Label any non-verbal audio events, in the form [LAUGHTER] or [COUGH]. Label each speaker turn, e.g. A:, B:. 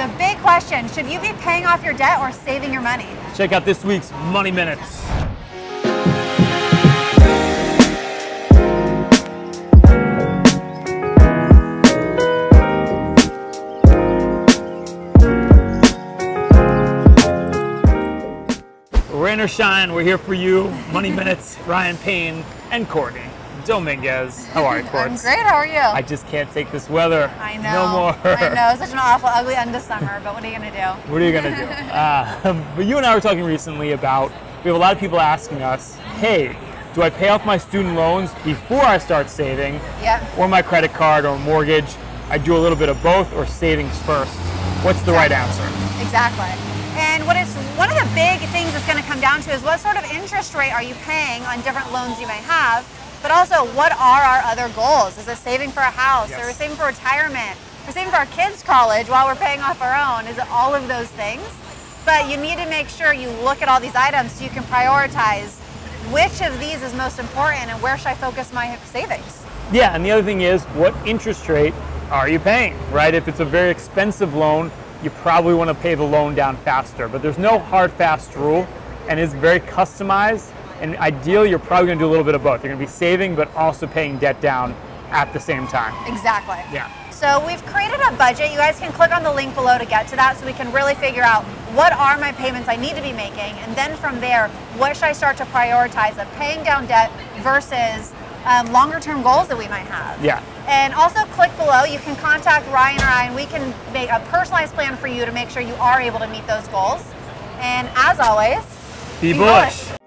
A: The big question, should you be paying off your debt or saving your money?
B: Check out this week's Money Minutes. Rain or shine, we're here for you. Money Minutes, Ryan Payne, and Courtney Dominguez. How are you, Courts? [LAUGHS]
A: I'm great, how are you?
B: I just can't take this weather.
A: I know.
B: No more.
A: I know, [LAUGHS] such an awful, ugly end of summer, but what are you gonna do?
B: What are you gonna do? uh, [LAUGHS] but you and I were talking recently about we have a lot of people asking us, hey, do I pay off my student loans before I start saving,
A: Yep.
B: or my credit card or mortgage? I do a little bit of both, or savings first. What's the right answer?
A: Exactly. And what is one of the big things it's going to come down to is what sort of interest rate are you paying on different loans you may have, but also what are our other goals? Is it saving for a house?
B: Yes.
A: Are we saving for retirement? We're saving for our kids' college while we're paying off our own. Is it all of those things? But you need to make sure you look at all these items so you can prioritize which of these is most important and where should I focus my savings.
B: Yeah, and the other thing is, what interest rate are you paying, right? If it's a very expensive loan, you probably want to pay the loan down faster. But there's no hard, fast rule, and it's very customized. And ideally, you're probably going to do a little bit of both. You're going to be saving, but also paying debt down at the same time.
A: Exactly.
B: Yeah.
A: So we've created a budget. You guys can click on the link below to get to that so we can really figure out what are my payments I need to be making. And then from there, what should I start to prioritize of paying down debt versus um, longer term goals that we might have.
B: Yeah.
A: And also click below. You can contact Ryan or I and we can make a personalized plan for you to make sure you are able to meet those goals. And as always,
B: Be
A: Be
B: bullish.
A: bullish.